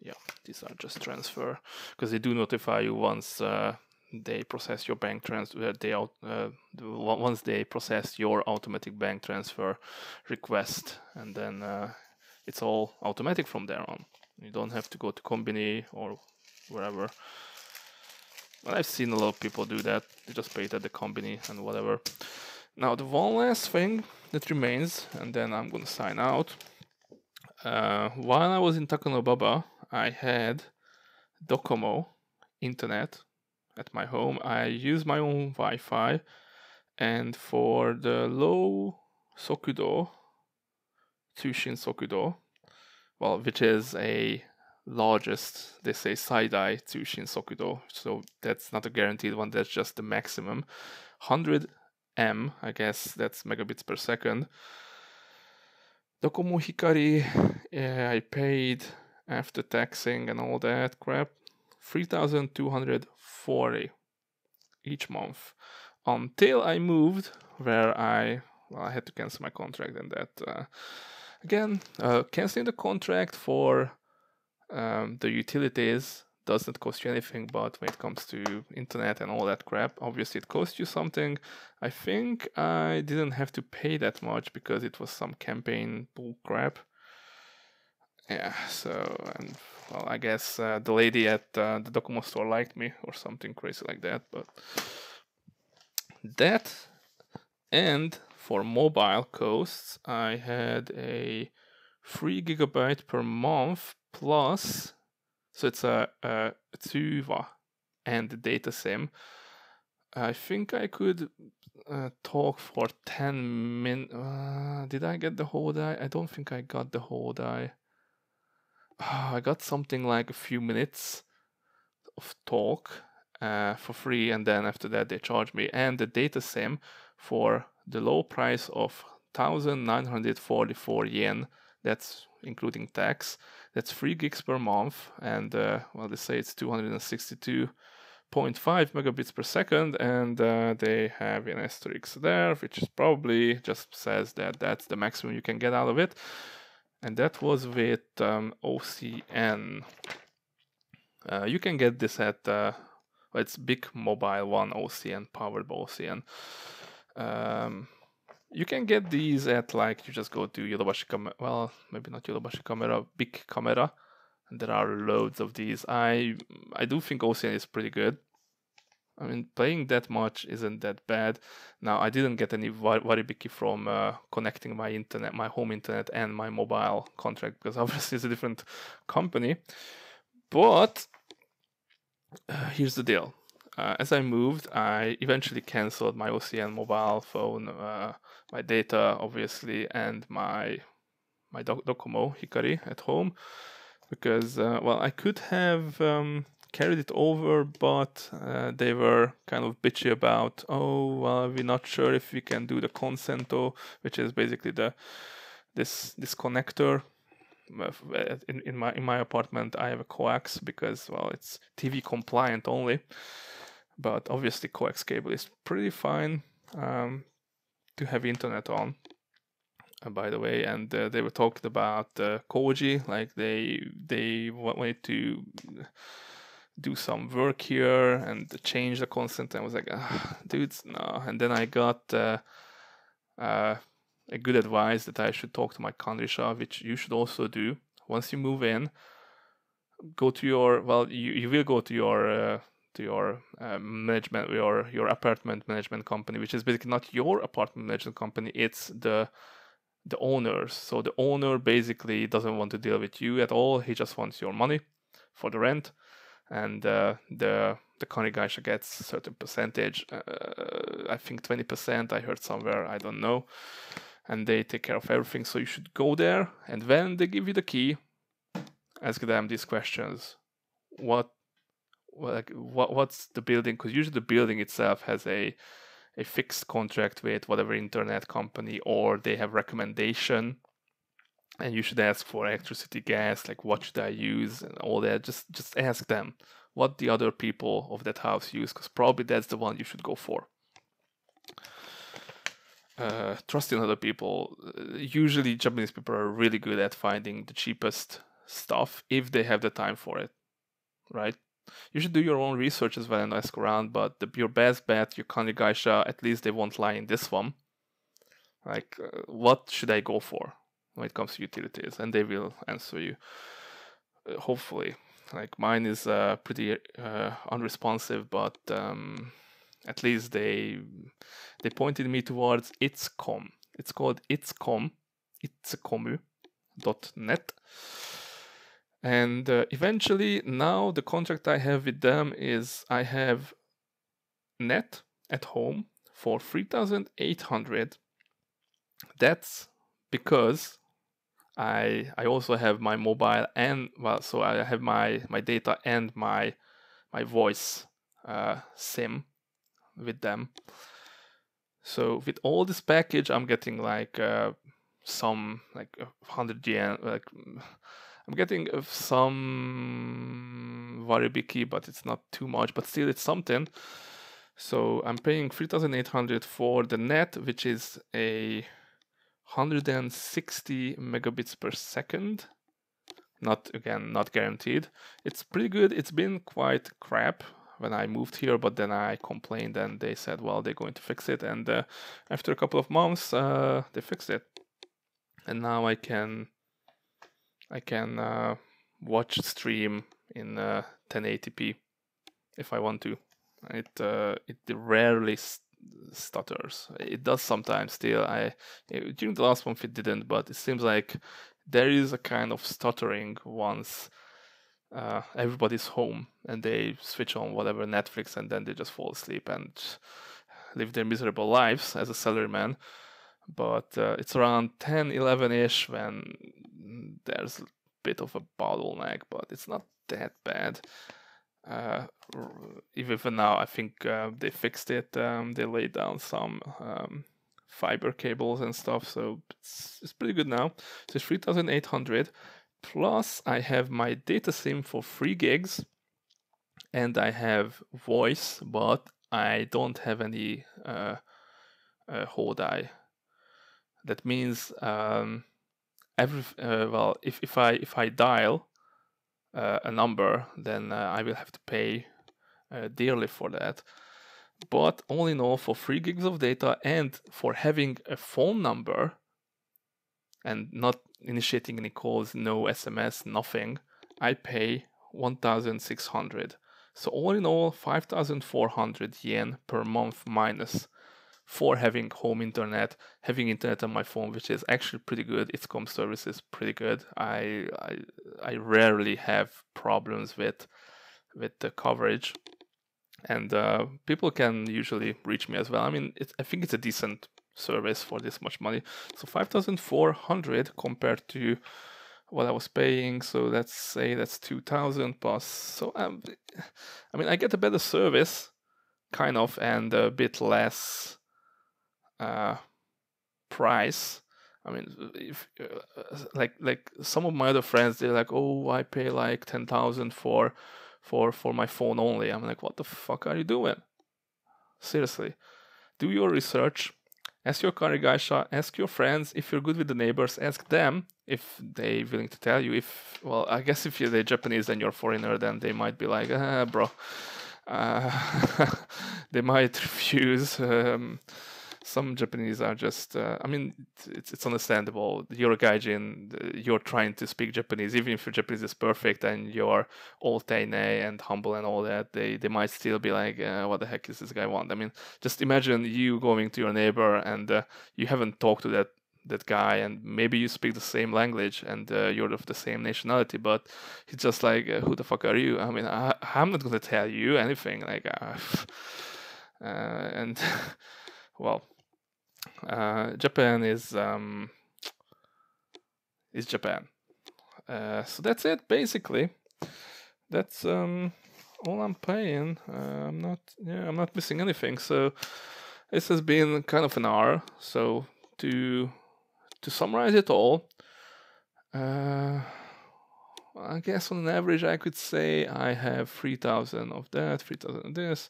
Yeah, these are just transfer because they do notify you once uh, they process your bank transfer. Uh, they out uh, once they process your automatic bank transfer request, and then uh, it's all automatic from there on. You don't have to go to Konbini or wherever. Well, I've seen a lot of people do that. They just pay it at the Konbini and whatever. Now the one last thing that remains, and then I'm gonna sign out. Uh, while I was in Takanobaba, I had Docomo internet at my home. I use my own Wi-Fi, and for the low Sokudo, Tsushin Sokudo, well, which is a largest, they say Saidai Tsushin Sokudo, so that's not a guaranteed one, that's just the maximum. 100 M, I guess that's megabits per second. Docomo Hikari, yeah, I paid after taxing and all that crap 3240 each month. Until I moved where I well, I had to cancel my contract and that uh, again uh, canceling the contract for um, the utilities doesn't cost you anything but when it comes to internet and all that crap obviously it costs you something. I think I didn't have to pay that much because it was some campaign bull crap yeah so and well i guess uh, the lady at uh, the docomo store liked me or something crazy like that but that and for mobile costs i had a 3 gigabyte per month plus so it's a, a Tuva and data sim I think I could uh, talk for 10 minutes. Uh, did I get the HODAI? I don't think I got the I got something like a few minutes of talk uh, for free, and then after that they charged me and the data sim for the low price of 1944 yen. That's including tax. That's three gigs per month, and uh, well, they say it's 262.5 megabits per second, and uh, they have an asterisk there, which is probably just says that that's the maximum you can get out of it and that was with um, OCN. Uh, you can get this at uh, it's Big Mobile One OCN powered by OCN. Um, you can get these at like you just go to Yodobashi Camera. Well, maybe not Yodobashi Camera, Bic Camera, and there are loads of these. I I do think OCN is pretty good. I mean, playing that much isn't that bad. Now, I didn't get any waribiki from uh, connecting my internet, my home internet, and my mobile contract because obviously it's a different company. But uh, here's the deal. Uh, as I moved, I eventually canceled my OCN mobile phone, uh, my data, obviously, and my my Docomo Hikari at home because, uh, well, I could have. Um, carried it over, but uh, they were kind of bitchy about, oh, well, we're not sure if we can do the consento, which is basically the this this connector. In, in my in my apartment, I have a coax because well, it's TV compliant only, but obviously coax cable is pretty fine um, to have internet on. Uh, by the way, and uh, they were talking about uh, Koji, like they they wanted to do some work here and change the constant. I was like, ah, dudes, no. And then I got uh, uh, a good advice that I should talk to my Kanrisha, which you should also do. Once you move in, go to your well, you, you will go to your uh, to your uh, management, your your apartment management company, which is basically not your apartment management company. It's the the owners. So the owner basically doesn't want to deal with you at all. He just wants your money for the rent, and uh, the the Kanigaisha gets a certain percentage. Uh, I think 20%. I heard somewhere. I don't know. And they take care of everything. So you should go there, and when they give you the key, ask them these questions. What, like, what, what's the building? Because usually the building itself has a a fixed contract with whatever internet company, or they have recommendation and you should ask for electricity gas like what should i use and all that. Just just ask them what the other people of that house use because probably that's the one you should go for. Uh, trusting other people uh, usually japanese people are really good at finding the cheapest stuff if they have the time for it right? You should do your own research as well and ask around but the, your best bet your kanigaisha at least they won't lie in this one. Like uh, what should i go for when it comes to utilities, and they will answer you. Uh, hopefully, like mine is uh, pretty uh, unresponsive, but um, at least they they pointed me towards itscom. It's called itscom, itscomu.net. And uh, eventually, now the contract I have with them is I have net at home for 3800. That's because I I also have my mobile and well, so I have my my data and my my voice uh, SIM with them. So with all this package, I'm getting like uh, some like hundred yen. Like I'm getting uh, some waribiki, but it's not too much. But still, it's something. So I'm paying 3,800 for the net, which is a 160 megabits per second. Not again, not guaranteed. It's pretty good. It's been quite crap when I moved here, but then I complained and they said, well, they're going to fix it. And uh, after a couple of months, uh, they fixed it. And now I can, I can uh, watch stream in 1080p uh, if I want to. It uh, it rarely stutters. It does sometimes still. I during the last month it didn't, but it seems like there is a kind of stuttering once uh, everybody's home and they switch on whatever Netflix and then they just fall asleep and live their miserable lives as a salaryman. But uh, it's around 10, 11 ish when there's a bit of a bottleneck, but it's not that bad uh, even for now, I think uh, they fixed it. Um, they laid down some um, fiber cables and stuff, so it's, it's pretty good now. So it's 3,800. Plus, I have my data sim for 3 gigs, and I have voice, but I don't have any uh, uh, Hodai. That means um, every uh, well, if, if I if I dial a number, then uh, I will have to pay uh, dearly for that. But all in all, for 3 gigs of data and for having a phone number and not initiating any calls, no SMS, nothing, I pay 1600. So all in all, 5400 yen per month minus for having home internet, having internet on my phone, which is actually pretty good. Its com service is pretty good. I, I I rarely have problems with with the coverage, and uh, people can usually reach me as well. I mean, it, I think it's a decent service for this much money. So five thousand four hundred compared to what I was paying. So let's say that's two thousand plus. So um, I mean, I get a better service, kind of, and a bit less uh, price. I mean, if uh, like like some of my other friends, they're like, "Oh, I pay like ten thousand for for for my phone only." I'm like, "What the fuck are you doing?" Seriously, do your research. Ask your Kanigaisha, ask your friends if you're good with the neighbors. Ask them if they willing to tell you. If well, I guess if you're the Japanese and you're foreigner, then they might be like, "Ah, bro," uh, they might refuse. Um, some Japanese are just. Uh, I mean, it's it's understandable. You're a gaijin. You're trying to speak Japanese, even if your Japanese is perfect and you're all teine and humble and all that. They they might still be like, uh, "What the heck is this guy want?" I mean, just imagine you going to your neighbor and uh, you haven't talked to that that guy and maybe you speak the same language and uh, you're of the same nationality but he's just like uh, who the fuck are you i mean I, am not going to tell you anything like uh, uh and well uh, japan is um, is japan. Uh, so that's it basically. That's um, all i'm paying. I'm not yeah i'm not missing anything. So this has been kind of an hour. So to to summarize it all, uh, I guess on average I could say I have 3000 of that, 3000 of this,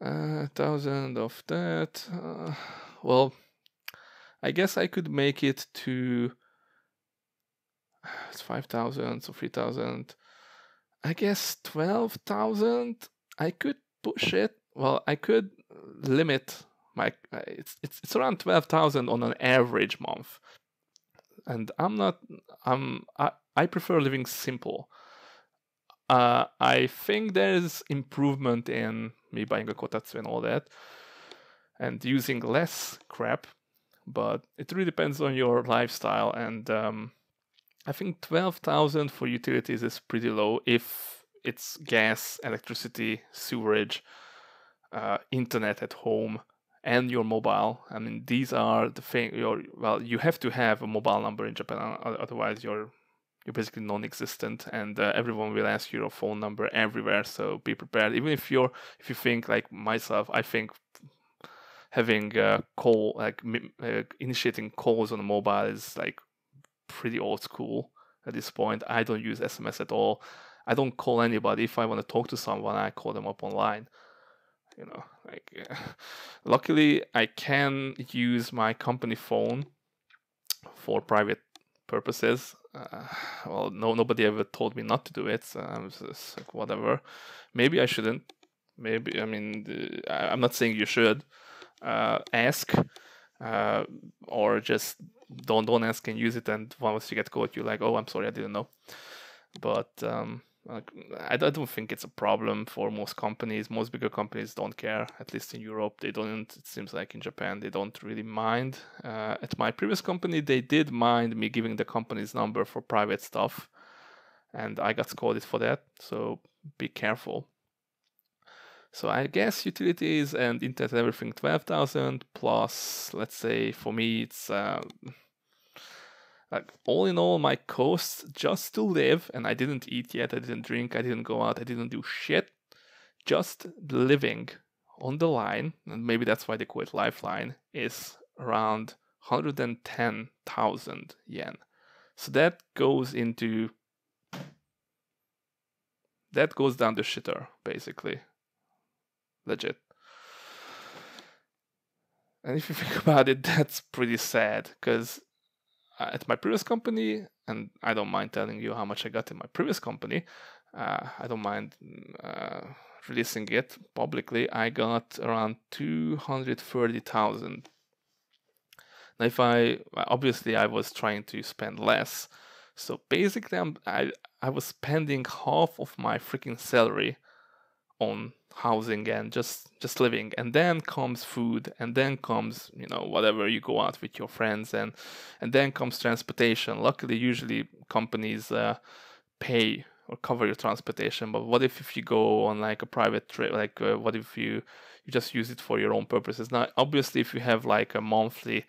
uh, 1000 of that. Uh, well, I guess I could make it to it's 5000, so 3000. I guess 12,000 I could push it. Well, I could limit my uh, it's it's it's around twelve thousand on an average month, and I'm not I'm I, I prefer living simple. Uh, I think there's improvement in me buying a kotatsu and all that, and using less crap, but it really depends on your lifestyle. And um, I think twelve thousand for utilities is pretty low if it's gas, electricity, sewerage, uh, internet at home, and your mobile. I mean, these are the thing. Your well, you have to have a mobile number in Japan, otherwise you're you're basically non-existent, and uh, everyone will ask you your phone number everywhere. So be prepared. Even if you're if you think like myself, I think having a call like uh, initiating calls on a mobile is like pretty old school at this point. I don't use SMS at all. I don't call anybody. If I want to talk to someone, I call them up online you know like uh, luckily i can use my company phone for private purposes. Uh, well no nobody ever told me not to do it so i'm just like whatever. Maybe i shouldn't. Maybe i mean the, i'm not saying you should uh, ask uh, or just don't don't ask and use it and once you get caught you're like oh i'm sorry i didn't know. But um, like, I don't think it's a problem for most companies. Most bigger companies don't care. At least in Europe, they don't. It seems like in Japan, they don't really mind. Uh, at my previous company, they did mind me giving the company's number for private stuff, and I got scolded for that. So be careful. So I guess utilities and internet everything twelve thousand plus. Let's say for me, it's. Uh, like all in all my costs just to live and i didn't eat yet i didn't drink i didn't go out i didn't do shit just living on the line and maybe that's why they call it lifeline is around 110000 yen. So that goes into that goes down the shitter basically. Legit. And if you think about it that's pretty sad because at my previous company, and I don't mind telling you how much I got in my previous company. Uh, I don't mind uh, releasing it publicly. I got around two hundred thirty thousand. Now, if I obviously I was trying to spend less, so basically I'm, I I was spending half of my freaking salary on housing and just just living. And then comes food and then comes you know whatever you go out with your friends and and then comes transportation. Luckily usually companies uh, pay or cover your transportation but what if if you go on like a private trip like uh, what if you you just use it for your own purposes? Now obviously if you have like a monthly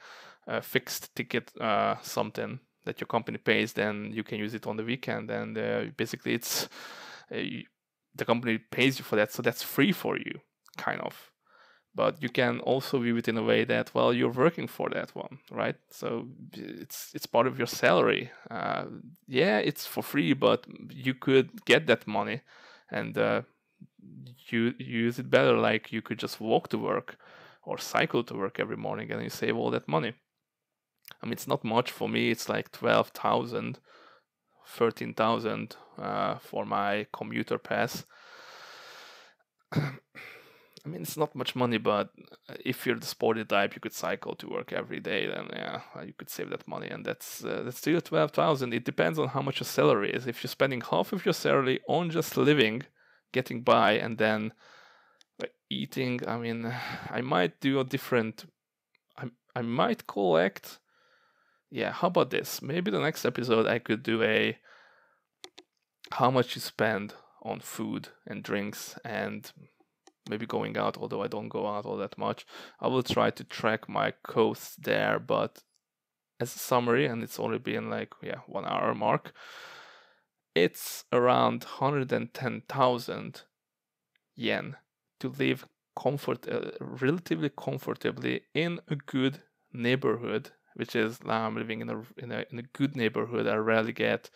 uh, fixed ticket uh, something that your company pays then you can use it on the weekend and uh, basically it's uh, the company pays you for that, so that's free for you, kind of. But you can also view it in a way that well, you're working for that one, right? So it's it's part of your salary. Uh, yeah, it's for free, but you could get that money and uh, you use it better. Like you could just walk to work or cycle to work every morning, and you save all that money. I mean, it's not much for me. It's like twelve thousand 13,000 uh, for my commuter pass. I mean, it's not much money, but if you're the sporty type, you could cycle to work every day. Then yeah, you could save that money, and that's uh, that's still twelve thousand. It depends on how much your salary is. If you're spending half of your salary on just living, getting by, and then like, eating, I mean, I might do a different. I I might collect. Yeah, how about this? Maybe the next episode I could do a how much you spend on food and drinks and maybe going out, although I don't go out all that much. I will try to track my costs there, but as a summary, and it's only been like, yeah, one hour mark, it's around 110,000 yen to live comfort, uh, relatively comfortably in a good neighborhood, which is now I'm living in a, in a, in a good neighborhood. I rarely get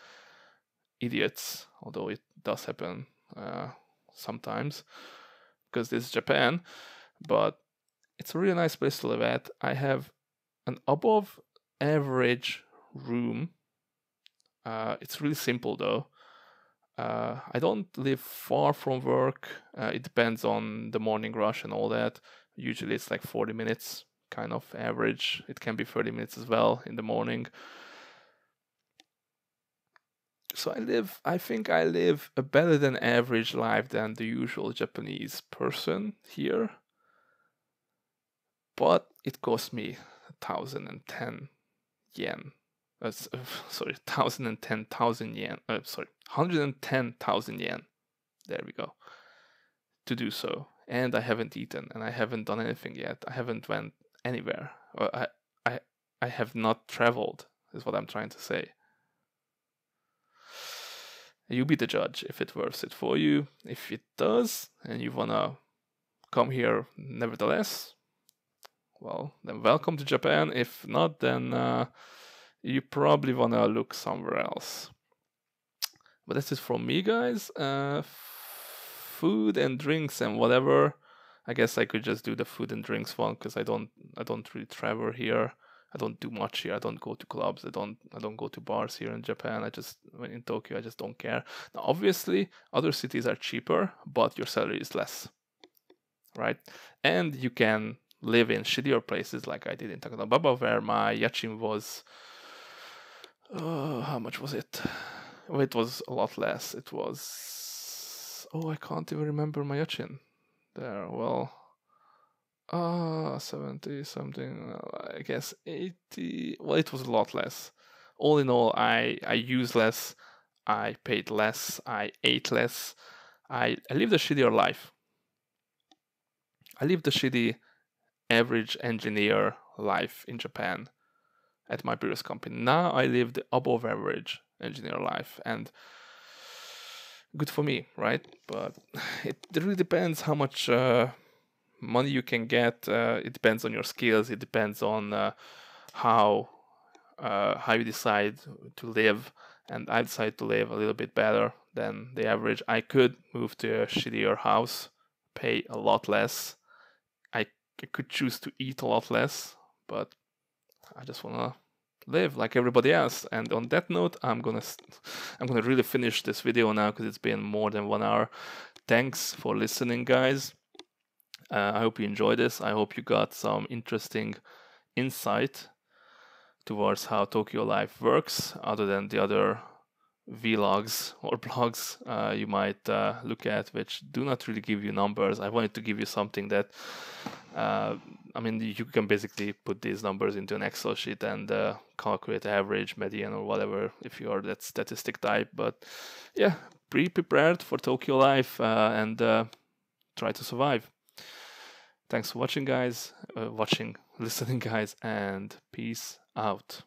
idiots, although it does happen uh, sometimes because this is Japan, but it's a really nice place to live at. I have an above average room. Uh, it's really simple though. Uh, I don't live far from work. Uh, it depends on the morning rush and all that. Usually it's like 40 minutes, kind of average. It can be 30 minutes as well in the morning so I live, I think I live a better than average life than the usual Japanese person here. But it cost me 1010 yen. Uh, sorry, 1010,000 yen. Uh, sorry, 110,000 yen. There we go. To do so. And I haven't eaten and I haven't done anything yet. I haven't went anywhere. I, I, I have not traveled, is what I'm trying to say. You be the judge if it worth it for you. If it does, and you wanna come here nevertheless, well, then welcome to Japan. If not, then uh, you probably wanna look somewhere else. But that's it from me, guys. Uh, food and drinks and whatever. I guess I could just do the food and drinks one because I don't I don't really travel here. I don't do much here. I don't go to clubs. I don't I don't go to bars here in Japan. I just in Tokyo I just don't care. Now obviously other cities are cheaper, but your salary is less. Right? And you can live in shittier places like I did in Takadanobaba where my yachin was uh, how much was it? Well, it was a lot less. It was oh I can't even remember my yachin there. Well uh 70 something i guess 80 well it was a lot less. All in all i i used less i paid less i ate less i i lived a shittier life. I lived a shitty average engineer life in japan at my previous company. Now i live the above average engineer life and good for me right? But it really depends how much uh, money you can get uh, it depends on your skills it depends on uh, how uh, how you decide to live and i decided to live a little bit better than the average. I could move to a shittier house pay a lot less. I, I could choose to eat a lot less but i just want to live like everybody else. And on that note i'm gonna i'm gonna really finish this video now because it's been more than one hour. Thanks for listening guys uh, I hope you enjoyed this. I hope you got some interesting insight towards how Tokyo Life works, other than the other vlogs or blogs uh, you might uh, look at, which do not really give you numbers. I wanted to give you something that, uh, I mean, you can basically put these numbers into an Excel sheet and uh, calculate average, median, or whatever if you are that statistic type. But yeah, be prepared for Tokyo Life uh, and uh, try to survive. Thanks for watching, guys. Uh, watching, listening, guys, and peace out.